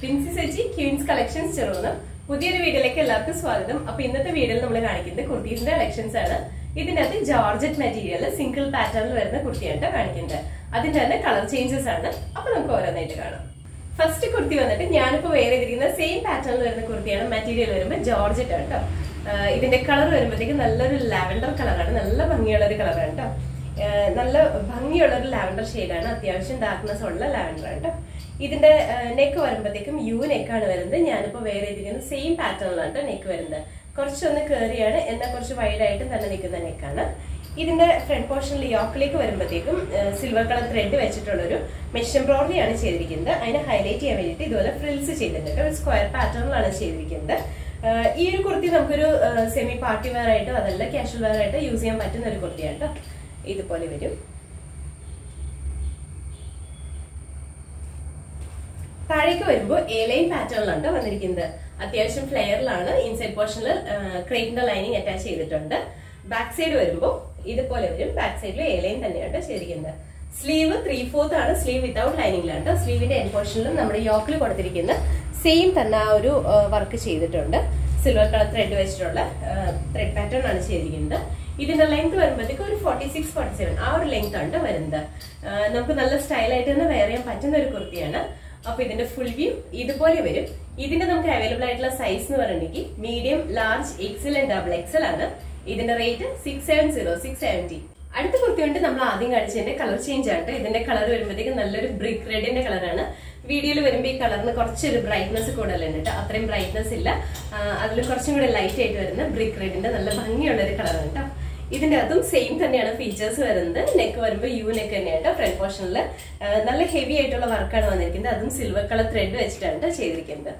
Princy Saji queens collections ചെറുന്ന് പുതിയൊരു വീഡിയോയിലേക്ക് എല്ലാവർക്കും സ്വാഗതം. അപ്പൊ ഇന്നത്തെ വീഡിയോയിൽ നമ്മൾ കാണിക്കുന്നത് കുർത്തീസിന്റെ കളക്ഷൻസ് ആണ്. ഇതിന്റെ അകത്ത് ജോർജറ്റ് മെറ്റീരിയൽ സിംഗിൾ പാറ്റേണിൽ വരുന്ന കുർത്തിയാണ് കാണിക്കുന്നത്. അതിന്റെ തന്നെ കളർ ചേഞ്ചസ് ആണ്. അപ്പൊ നമുക്ക് ഓരോന്നായിട്ട് കാണാം. ഫസ്റ്റ് കുർത്തി വന്നിട്ട് ഞാനിപ്പോ വേറെ ഇരിക്കുന്ന സെയിം പാറ്റേണിൽ വരുന്ന കുർത്തിയാണ് മെറ്റീരിയൽ വരുമ്പോൾ ജോർജറ്റ് ആണ് കേട്ടോ. ഇതിന്റെ കളർ വരുമ്പോഴത്തേക്ക് നല്ലൊരു ലാവൻഡർ കളറാണ് നല്ല ഭംഗിയുള്ള ഒരു കളറാണ് കേട്ടോ. നല്ല ഭംഗിയുള്ള ഒരു ലാവൻഡർ ഷെയ്ഡാണ് അത്യാവശ്യം ഡാർക്ക്നെസ് ഉള്ള ലാവൻഡർ ആണ് കേട്ടോ. ഇതിന്റെ നെക്ക് വരുമ്പോഴത്തേക്കും യു നെക്കാണ് വരുന്നത്. ഞാനിപ്പോ വേറെ ഇരിക്കുന്ന സെയിം പാറ്റേണിലാണ് നെക്ക് വരുന്നത്. കുറച്ചൊന്ന് കയറിയാണ് എന്നാൽ കുറച്ച് വൈഡ് ആയിട്ട് തന്നെ നിൽക്കുന്ന നെക്കാണ് ഇതിന്റെ ഫ്രണ്ട് പോർഷനിൽ യോക്കിലേക്ക് വരുമ്പോഴത്തേക്കും സിൽവർ കളർ ത്രെഡ് വെച്ചിട്ടുള്ള ഒരു മെഷ് എംബ്രോയിഡറി ആണ് ചെയ്തിരിക്കുന്നത്. അതിനെ ഹൈലൈറ്റ് ചെയ്യാൻ വേണ്ടിയിട്ട് ഇതുപോലെ ഫ്രിൽസ് ചെയ്തിട്ടുണ്ട്. ഒരു സ്ക്വയർ പാറ്റേണിലാണ് ചെയ്തിരിക്കുന്നത്. ഈ ഒരു കുർത്തി നമുക്കൊരു സെമി പാർട്ടി വെയർ ആയിട്ടോ അതല്ല കാഷ്വൽ വെയർ ആയിട്ടോ യൂസ് ചെയ്യാൻ പറ്റുന്ന ഒരു കുർത്തിയാണ് കേട്ടോ ഇതുപോലെ വരും. താഴേക്ക് വരുമ്പോൾ എ ലൈൻ പാറ്റേണിലാണ് വന്നിരിക്കുന്നത്. അത്യാവശ്യം ഫ്ലെയറിലാണ് ഇൻസൈഡ് പോർഷനിൽ ക്രേറ്റിന്റെ ലൈനിങ് അറ്റാച്ച് ചെയ്തിട്ടുണ്ട്. ബാക്ക് സൈഡ് വരുമ്പോൾ ഇതുപോലെ വരും. ബാക്ക് സൈഡിൽ എ ലൈൻ തന്നെയാണ് ചെയ്തിരിക്കുന്നത് സ്ലീവ് ത്രീ ഫോർത്ത് ആണ്. സ്ലീവ് വിത്തൗട്ട് ലൈനിങ്ങിലാണ് സ്ലീവിന്റെ എൻ പോർഷനിലും നമ്മുടെ യോക്കിൽ കൊടുത്തിരിക്കുന്ന സെയിം തന്നെ ആ ഒരു വർക്ക് ചെയ്തിട്ടുണ്ട്. സിൽവർ കളർ ത്രെഡ് വെച്ചിട്ടുള്ള ത്രെഡ് പാറ്റേൺ ആണ് ചെയ്തിരിക്കുന്നത്. ഇതിന്റെ ലെങ്ത് വരുമ്പോഴത്തേക്ക് ഒരു ഫോർട്ടി സിക്സ് ഫോർട്ടി സെവൻ ആ ഒരു ലെങ്ത് ആണ് വരുന്നത്. നമുക്ക് നല്ല സ്റ്റൈലായിട്ട് തന്നെ വെയർ ചെയ്യാൻ പറ്റുന്ന ഒരു കുർത്തിയാണ്. അപ്പൊ ഇതിന്റെ ഫുൾ വ്യൂ ഇതുപോലെ വരും. ഇതിന്റെ നമുക്ക് അവൈലബിൾ ആയിട്ടുള്ള സൈസ് എന്ന് പറയുന്നത് medium large XL and double XL ആണ്. ഇതിന്റെ rate six seven zero six seventy അടുത്ത കുർത്തി കൊണ്ട് നമ്മൾ ആദ്യം കാണിച്ചതിന്റെ കളർ ചേഞ്ച് ആണ് ഇതിന്റെ കളർ വരുമ്പോഴത്തേക്ക് നല്ലൊരു ബ്രിക്ക് റെഡിന്റെ കളറാണ് വീഡിയോയിൽ വരുമ്പോൾ ഈ കളറിന് കുറച്ചൊരു ബ്രൈറ്റ്നസ് കൂടുതലുണ്ട് കേട്ടോ അത്രയും ബ്രൈറ്റ്നസ് ഇല്ല. അതിൽ കുറച്ചും കൂടെ ലൈറ്റ് ആയിട്ട് വരുന്ന ബ്രിക്ക് റെഡിന്റെ നല്ല ഭംഗിയുള്ള ഒരു കളറാണ് കേട്ടോ ഇതിന്റെ അതും സെയിം തന്നെയാണ് ഫീച്ചേഴ്സ് വരുന്നത്. നെക്ക് വരുമ്പോൾ യു നെക്ക് തന്നെയാണ് ഫ്രണ്ട് പോർഷനിൽ നല്ല ഹെവി ആയിട്ടുള്ള വർക്കാണ് വന്നിരിക്കുന്നത്. അതും സിൽവർ കളർ ത്രെഡ് വെച്ചിട്ടാണ് ട്ടോ ചെയ്തിരിക്കുന്നത്.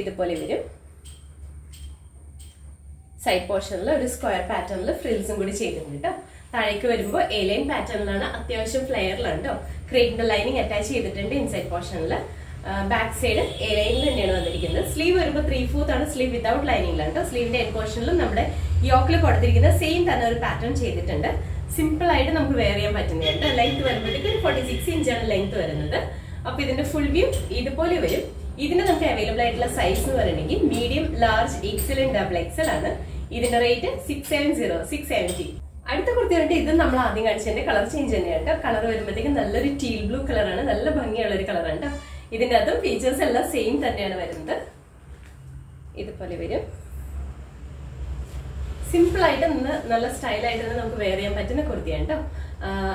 ഇതുപോലെ വരും. സൈഡ് പോർഷനിൽ ഒരു സ്ക്വയർ പാറ്റേണിൽ ഫ്രിൽസും കൂടി ചെയ്തിട്ടുണ്ട് താഴേക്ക് വരുമ്പോൾ എ ലൈൻ പാറ്റേണിലാണ് അത്യാവശ്യം ഫ്ലെയറിലാണ് കേട്ടോ ലൈനിങ് അറ്റാച്ച് ചെയ്തിട്ടുണ്ട് ഇൻസൈഡ് പോർഷനിൽ ബാക്ക് സൈഡ് എ ലൈനിൽ തന്നെയാണ് വന്നിരിക്കുന്നത്. സ്ലീവ് വരുമ്പോൾ ത്രീ ഫോർത്ത് ആണ് സ്ലീവ് വിതൗട്ട് ലൈനിങ്ങിലാണ് കേട്ടോ സ്ലീവിന്റെ എൻ പോർഷനിലും നമ്മുടെ യോക്കിൽ കൊടുത്തിരിക്കുന്ന സെയിം തന്നെ ഒരു പാറ്റേൺ ചെയ്തിട്ടുണ്ട്. സിമ്പിൾ ആയിട്ട് നമുക്ക് വെയർ ചെയ്യാൻ പറ്റുന്നതാണ് ലെങ്ത് വരുമ്പോഴത്തേക്ക് ഒരു ഫോർട്ടി സിക്സ് ഇഞ്ചാണ് ലെങ്ത് വരുന്നത്. അപ്പൊ ഇതിന്റെ ഫുൾ വ്യൂ ഇതുപോലെ വരും. ഇതിന് നമുക്ക് അവൈലബിൾ ആയിട്ടുള്ള സൈസ് എന്ന് പറയുന്നത് medium large XL double XL ആണ്. ഇതിന്റെ rate six seven zero six seventy അടുത്ത കുർത്തി ഇത് നമ്മൾ ആദ്യം കാണിച്ചതിന്റെ കളർ ചേഞ്ച് തന്നെയാണ് കളർ വരുമ്പോഴത്തേക്കും നല്ലൊരു ടീൽ ബ്ലൂ കളറാണ് നല്ല ഭംഗിയുള്ള ഒരു കളറാണ് ഇതിന്റെ അതും ഫീച്ചേഴ്സ് എല്ലാം സെയിം തന്നെയാണ് വരുന്നത്. ഇതുപോലെ വരും. സിമ്പിൾ ആയിട്ട് നിന്ന് നല്ല സ്റ്റൈലായിട്ട് തന്നെ നമുക്ക് വെയർ ചെയ്യാൻ പറ്റുന്ന കുർത്തിയാണ് കേട്ടോ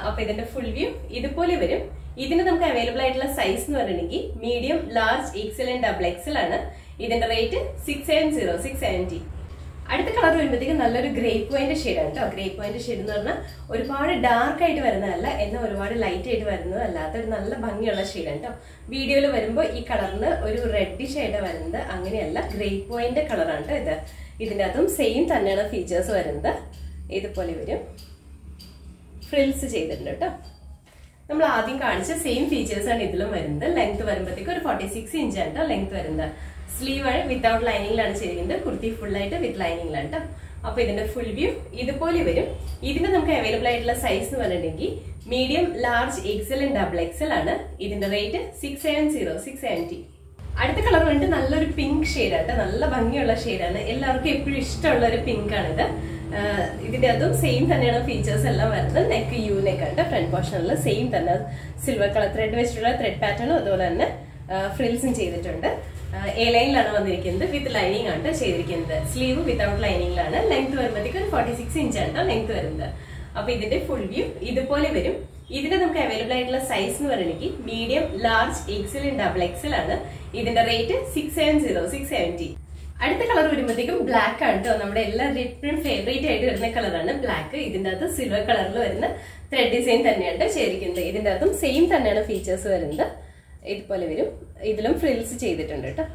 അപ്പൊ ഇതിന്റെ ഫുൾ വ്യൂ ഇതുപോലെ വരും. ഇതിന് നമുക്ക് അവൈലബിൾ ആയിട്ടുള്ള സൈസ് എന്ന് പറയുന്നത് medium large XL and double XL ആണ്. ഇതിന്റെ rate six seven zero six seventy അടുത്ത കളർ വരുമ്പോഴത്തേക്കും നല്ലൊരു ഗ്രേ പോയിന്റ് ഷെയ്ഡാണ് കേട്ടോ. ഗ്രേ പോയിന്റ് ഷെയ്ഡ് എന്ന് പറഞ്ഞാൽ ഒരുപാട് ഡാർക്ക് ആയിട്ട് വരുന്നതല്ല എന്നാൽ ഒരുപാട് ലൈറ്റ് ആയിട്ട് വരുന്നത് അല്ലാത്ത ഒരു നല്ല ഭംഗിയുള്ള ഷെയ്ഡാണ് കേട്ടോ. വീഡിയോയിൽ വരുമ്പോൾ ഈ കളറിന് ഒരു റെഡ് ഷെയ്ഡ് വരുന്നത് അങ്ങനെയല്ല. ഗ്രേ പോയിന്റ് കളറാണ് കേട്ടോ ഇത്. ഇതിന്റെ അകത്തും സെയിം തന്നെയാണ് ഫീച്ചേഴ്സ് വരുന്നത്. ഇതുപോലെ വരും ഫ്രിൽസ് ചെയ്തിട്ടുണ്ട് കേട്ടോ. നമ്മൾ ആദ്യം കാണിച്ച സെയിം ഫീച്ചേഴ്സ് ആണ് ഇതിലും വരുന്നത്. ലെങ്ത് വരുമ്പോഴത്തേക്ക് ഒരു ഫോർട്ടി സിക്സ് ഇഞ്ചാണ് കേട്ടോ ലെങ്ത് വരുന്നത്. സ്ലീവ് ആണ് വിത്തൗട്ട് ലൈനിങ്ങിലാണ് ചെയ്തിരിക്കുന്നത്. കുർത്തി ഫുൾ ആയിട്ട് വിത്ത് ലൈനിങ്ങിലാണ് കേട്ടോ അപ്പൊ ഇതിന്റെ ഫുൾ വ്യൂ ഇതുപോലെ വരും. ഇതിന്റെ നമുക്ക് അവൈലബിൾ ആയിട്ടുള്ള സൈസ് എന്ന് പറഞ്ഞിട്ടുണ്ടെങ്കിൽ medium large XL double XL ആണ്. ഇതിന്റെ rate six seven zero six seventy അടുത്ത കളർ വന്നിട്ട് നല്ലൊരു പിങ്ക് ഷെയ്ഡാണ് നല്ല ഭംഗിയുള്ള ഷെയ്ഡാണ് എല്ലാവർക്കും എപ്പോഴും ഇഷ്ടമുള്ള ഒരു പിങ്ക് ആണിത് ഇതിന്റെ അതും സെയിം തന്നെയാണ് ഫീച്ചേഴ്സ് എല്ലാം വരുന്നത്. നെക്ക് യു നെക്ക് ആണ് ഫ്രണ്ട് പോർഷനിൽ സെയിം തന്നെ. സിൽവർ കളർ ത്രെഡ് വെച്ചിട്ടുള്ള ത്രെഡ് പാറ്റേണും അതുപോലെ തന്നെ ഫ്രിൽസും ചെയ്തിട്ടുണ്ട്. എ ലൈനിലാണ് വന്നിരിക്കുന്നത്. വിത്ത് ലൈനിങ് ആണ് ചെയ്തിരിക്കുന്നത്. സ്ലീവ് വിത്തൗട്ട് ലൈനിങ്ങിലാണ് ലെങ്ത് വരുമ്പോഴത്തേക്ക് ഒരു ഫോർട്ടി സിക്സ് ഇഞ്ച് ആണ് ലെങ്ത് വരുന്നത്. അപ്പൊ ഇതിന്റെ ഫുൾ വ്യൂ ഇതുപോലെ വരും. ഇതിന്റെ നമുക്ക് അവൈലബിൾ ആയിട്ടുള്ള സൈസ് എന്ന് പറയുന്നത് medium large XL double XL ആണ്. ഇതിന്റെ rate six seven zero six seventy അടുത്ത കളർ വരുമ്പോഴത്തേക്കും ബ്ലാക്ക് ആണ് കേട്ടോ നമ്മുടെ എല്ലാവരുടെയും ഫേവറേറ്റ് ആയിട്ട് വരുന്ന കളറാണ് ബ്ലാക്ക് ഇതിന്റെ അകത്ത് സിൽവർ കളറിൽ വരുന്ന ത്രെഡ് ഡിസൈൻ തന്നെയാണ് ചെയ്തിരിക്കുന്നത്. ഇതിന്റെ അകത്തും സെയിം തന്നെയാണ് ഫീച്ചേഴ്സ് വരുന്നത്. ഇതുപോലെ വരും. ഇതിലും ഫ്രിൽസ് ചെയ്തിട്ടുണ്ട് കേട്ടോ.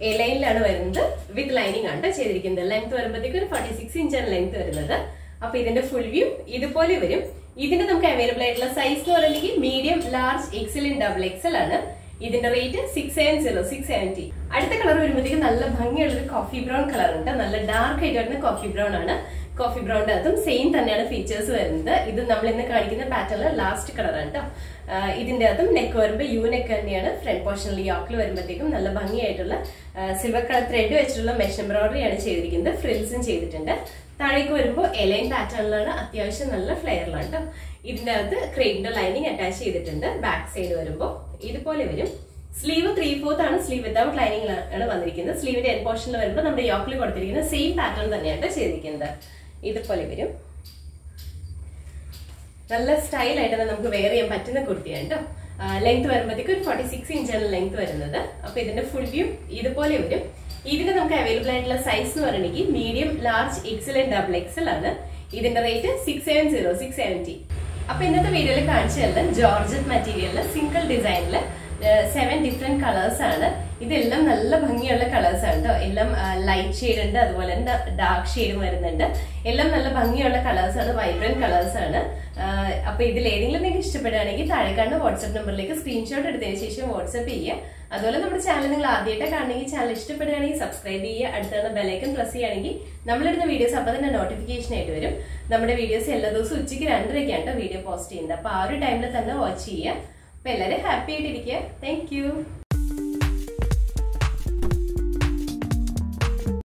എ ലൈനിലാണ് വരുന്നത്. വിത്ത് ലൈനിങ് ആണ് ചെയ്തിരിക്കുന്നത്. ലെങ്ത് വരുമ്പോഴത്തേക്ക് ഒരു ഫോർട്ടി സിക്സ് ഇഞ്ചാണ് ലെങ്ത് വരുന്നത്. അപ്പൊ ഇതിന്റെ ഫുൾ വ്യൂ ഇതുപോലെ വരും. ഇതിന്റെ നമുക്ക് അവൈലബിൾ ആയിട്ടുള്ള സൈസ് എന്ന് പറയുന്നത് medium large XL double XL ആണ്. ഇതിന്റെ rate six seven zero six seventy അടുത്ത കളർ വരുമ്പോഴത്തേക്ക് നല്ല ഭംഗിയുള്ള ഒരു കോഫി ബ്രൗൺ കളർ ഉണ്ട്. നല്ല ഡാർക്ക് ആയിട്ട് വരുന്ന കോഫി ബ്രൗൺ ആണ്. കോഫി ബ്രൗണിന്റെ അതും സെയിം തന്നെയാണ് ഫീച്ചേഴ്സ് വരുന്നത്. ഇത് നമ്മൾ ഇന്ന് കാണിക്കുന്ന പാറ്റേണിൽ ലാസ്റ്റ് കളറാണ് കേട്ടോ ഇതിന്റെ അതും നെക്ക് വരുമ്പോൾ യു നെക്ക് തന്നെയാണ്. ഫ്രണ്ട് പോർഷനിൽ യോക്കിൽ വരുമ്പോഴത്തേക്കും നല്ല ഭംഗിയായിട്ടുള്ള സിൽവർ കളർ ത്രെഡ് വെച്ചിട്ടുള്ള മെഷ് എംബ്രോയിഡറി ആണ് ചെയ്തിരിക്കുന്നത്. ഫ്രിൽസും ചെയ്തിട്ടുണ്ട്. താഴേക്ക് വരുമ്പോൾ എലൈൻ പാറ്റേണിലാണ്. അത്യാവശ്യം നല്ല ഫ്ലെയറിലാണ് കേട്ടോ. ഇതിന്റെ അകത്ത് ക്രെയിന്റെ ലൈനിങ് അറ്റാച്ച് ചെയ്തിട്ടുണ്ട്. ബാക്ക് സൈഡ് വരുമ്പോൾ ഇതുപോലെ വരും. സ്ലീവ് ത്രീ ഫോർത്ത് ആണ്. സ്ലീവ് വിത്തൗട്ട് ലൈനിങ് ആണ് വന്നിരിക്കുന്നത്. സ്ലീവിന്റെ എൻ പോർഷനിൽ വരുമ്പോൾ നമ്മുടെ യോക്കിൽ കൊടുത്തിരിക്കുന്ന സെയിം പാറ്റേൺ തന്നെയാണ് ചെയ്തിരിക്കുന്നത്. ഇതുപോലെ വരും. നല്ല സ്റ്റൈലായിട്ട് നമുക്ക് വെയർ ചെയ്യാൻ പറ്റുന്ന കുർത്തിയാണ് കേട്ടോ. ലെങ്ത് വരുമ്പോഴത്തേക്ക് ഒരു ഫോർട്ടി സിക്സ് ഇഞ്ചാണ് ലെങ്ത് വരുന്നത്. അപ്പൊ ഇതിന്റെ ഫുൾ വ്യൂ ഇതുപോലെ വരും. ഇതിന് നമുക്ക് അവൈലബിൾ ആയിട്ടുള്ള സൈസ് എന്ന് പറയണെങ്കിൽ medium large XL and double XL ആണ്. ഇതിന്റെ rate six seven zero six seventy അപ്പൊ ഇന്നത്തെ വീഡിയോയിൽ കാണിച്ചു തരുന്നത് ജോർജറ്റ് മെറ്റീരിയലിൽ സിംഗിൾ ഡിസൈനിൽ സെവൻ ഡിഫറെന്റ് കളേഴ്സ് ആണ്. ഇതെല്ലാം നല്ല ഭംഗിയുള്ള കളേഴ്സ് ആണ് കേട്ടോ എല്ലാം ലൈറ്റ് ഷെയ്ഡ് ഉണ്ട് അതുപോലെ തന്നെ ഡാർക്ക് ഷെയ്ഡും വരുന്നുണ്ട്. എല്ലാം നല്ല ഭംഗിയുള്ള കളേഴ്സ് ആണ് വൈബ്രന്റ് കളേഴ്സ് ആണ്. അപ്പൊ ഇതിൽ ഏതെങ്കിലും നിങ്ങൾക്ക് ഇഷ്ടപ്പെടുകയാണെങ്കിൽ താഴെ കാണുന്ന വാട്സ്ആപ്പ് നമ്പറിലേക്ക് സ്ക്രീൻഷോട്ട് എടുത്തതിന് ശേഷം വാട്സ്ആപ്പ് ചെയ്യുക. അതുപോലെ നമ്മുടെ ചാനൽ നിങ്ങൾ ആദ്യമായിട്ട് കാണണമെങ്കിൽ ചാനൽ ഇഷ്ടപ്പെടുകയാണെങ്കിൽ സബ്സ്ക്രൈബ് ചെയ്യുക. അടുത്തുള്ള ബെലൈക്കൺ പ്രസ് ചെയ്യുകയാണെങ്കിൽ നമ്മളിടുന്ന വീഡിയോസ് അപ്പോൾ തന്നെ നോട്ടിഫിക്കേഷൻ ആയിട്ട് വരും. നമ്മുടെ വീഡിയോസ് എല്ലാ ദിവസവും ഉച്ചയ്ക്ക് രണ്ടരയ്ക്കാണ് വീഡിയോ പോസ്റ്റ് ചെയ്യുന്നത്. അപ്പോൾ ആ ഒരു ടൈമിൽ തന്നെ വാച്ച് ചെയ്യുക. അപ്പൊ എല്ലാവരും ഹാപ്പി ആയിട്ടിരിക്കുക. താങ്ക്